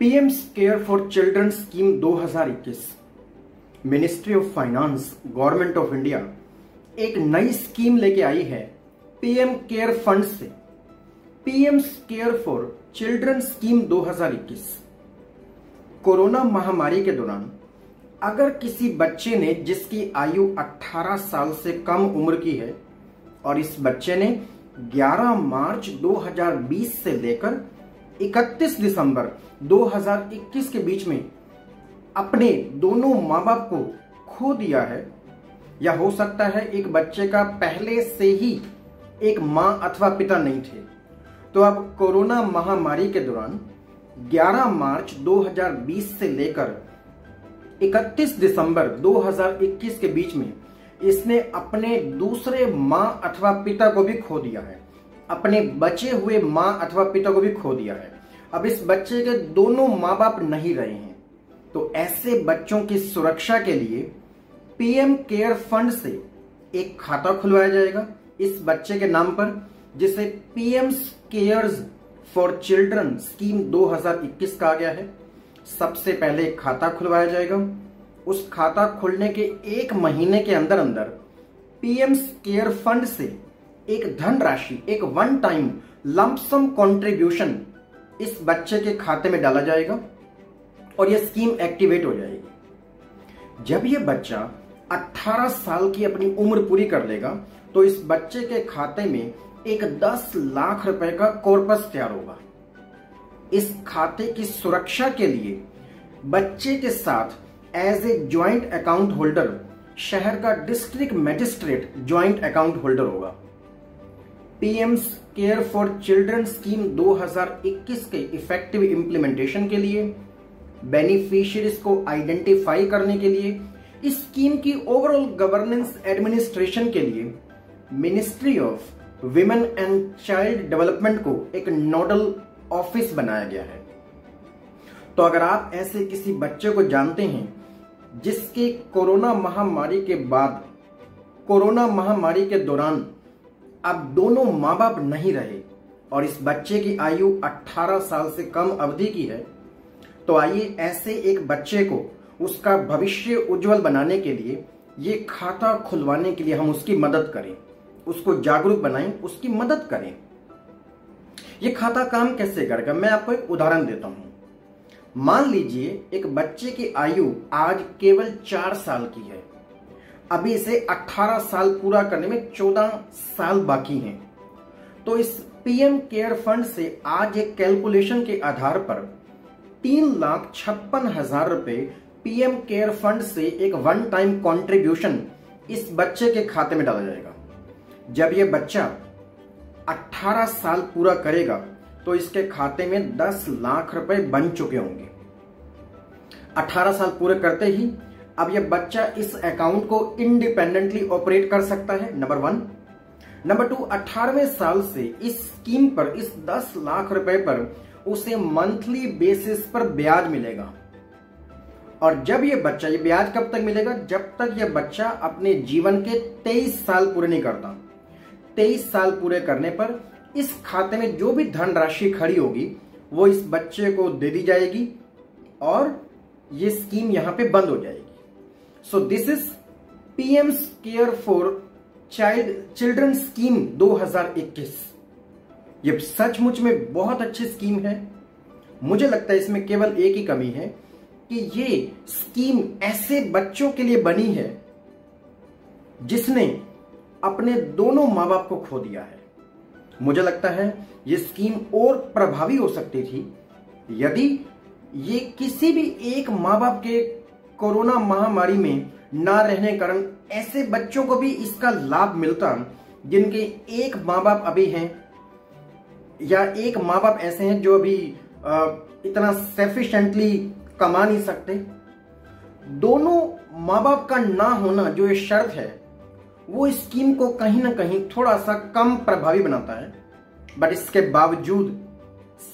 PM care for children scheme 2021 ministry of finance government of India एक नई स्कीम लेके आई है पीएम केयर फंड से। PM care for children scheme 2021 corona महामारी के दौरान, अगर किसी बच्चे ने जिसकी आयु 18 साल से कम उम्र की है और इस बच्चे ने 11 मार्च 2020 से लेकर 31 दिसंबर 2021 के बीच में अपने दोनों माँ बाप को खो दिया है। या हो सकता है एक बच्चे का पहले से ही एक माँ अथवा पिता नहीं थे। तो अब कोरोना महामारी के दौरान 11 मार्च 2020 से लेकर 31 दिसंबर 2021 के बीच में इसने अपने दूसरे माँ अथवा पिता को भी खो दिया है। अपने बचे हुए माँ अथवा पिता को भी खो दिया है। अब इस बच्चे के दोनों माँ बाप नहीं रहे हैं। तो ऐसे बच्चों की सुरक्षा के लिए पीएम केयर फंड से एक खाता खुलवाया जाएगा इस बच्चे के नाम पर, जिसे PM cares for children scheme 2021 कहा गया है। सबसे पहले एक खाता खुलवाया जाएगा। उस खाता खुलने के एक महीने के अंदर अंदर पीएम केयर फंड से एक धनराशि, एक वन टाइम लंपसम कंट्रीब्यूशन इस बच्चे के खाते में डाला जाएगा और यह स्कीम एक्टिवेट हो जाएगी। जब यह बच्चा 18 साल की अपनी उम्र पूरी कर लेगा तो इस बच्चे के खाते में एक 10 लाख रुपए का कॉर्पस तैयार होगा। इस खाते की सुरक्षा के लिए बच्चे के साथ as a joint account holder शहर का district magistrate joint account holder होगा। PM care for children scheme 2021 के इफ़ेक्टिव इंप्लीमेंटेशन के लिए बेनिफिशियरीज को आइडेंटिफाई करने के लिए, इस स्कीम की ओवरऑल गवर्नेंस एडमिनिस्ट्रेशन के लिए ministry of women and child development को एक नोडल ऑफ़िस बनाया गया है। तो अगर आप ऐसे किसी बच्चे को जानते हैं, जिसके कोरोना महामारी के बाद, कोरोना महामारी के दौरान अब दोनों माँ बाप नहीं रहे और इस बच्चे की आयु 18 साल से कम अवधि की है तो आइए ऐसे एक बच्चे को उसका भविष्य उज्जवल बनाने के लिए, ये खाता खुलवाने के लिए हम उसकी मदद करें। उसको जागरूक बनाएँ, उसकी मदद करें। ये खाता काम कैसे करेगा? मैं आपको एक उदाहरण देता हूँ। मान लीजिए एक बच्चे की आयु आज केवल चार साल की है। अभी इसे 18 साल पूरा करने में 14 साल बाकी हैं। तो इस पीएम केयर फंड से आज एक कैलकुलेशन के आधार पर तीन लाख छप्पन हज़ार रुपए पीएम केयर फंड से एक वन टाइम कंट्रीब्यूशन इस बच्चे के खाते में डाला जाएगा। जब यह बच्चा 18 साल पूरा करेगा तो इसके खाते में 10 लाख रुपए बन चुके होंगे। 18 साल पूरे करते ही अब यह बच्चा इस अकाउंट को इंडिपेंडेंटली ऑपरेट कर सकता है नंबर वन नंबर टू अठारहवें साल से इस स्कीम पर, इस 10 लाख रुपए पर उसे मंथली बेसिस पर ब्याज मिलेगा। और जब यह बच्चा, ये ब्याज कब तक मिलेगा? जब तक यह बच्चा अपने जीवन के 23 साल पूरे नहीं करता। 23 साल पूरे करने पर इस खाते में जो भी धनराशि खड़ी होगी, वो इस बच्चे को दे दी जाएगी और ये स्कीम यहाँ पे बंद हो जाएगी। So this is PM care for child children scheme 2021 ये सचमुच में बहुत अच्छी स्कीम है। मुझे लगता है इसमें केवल एक ही कमी है कि ये स्कीम ऐसे बच्चों के लिए बनी है जिसने अपने दोनों माँ बाप को खो दिया है। मुझे लगता है ये स्कीम और प्रभावी हो सकती थी। यदि ये किसी भी एक माँ बाप के कोरोना महामारी में ना रहने कारण ऐसे बच्चों को भी इसका लाभ मिलता, जिनके एक माँ बाप अभी हैं, या एक माँ बाप ऐसे हैं जो अभी इतना सेफिशेंटली कमा नहीं सकते। दोनों माँ बाप का ना होना जो ये शर्त है, वो स्कीम को कहीं ना कहीं थोड़ा सा कम प्रभावी बनाता है। बट इसके बावजूद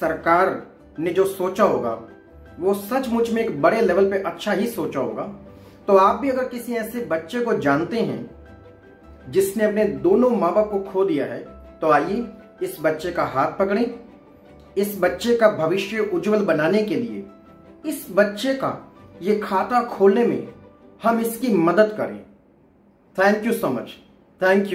सरकार ने जो सोचा होगा वो सचमुच में एक बड़े लेवल पे अच्छा ही सोचा होगा। तो आप भी अगर किसी ऐसे बच्चे को जानते हैं, जिसने अपने दोनों माँ बाप को खो दिया है तो आइए इस बच्चे का हाथ पकड़ें। इस बच्चे का भविष्य उज्जवल बनाने के लिए इस बच्चे का ये खाता खोलने में हम इसकी मदद करें। Thank you so much thank you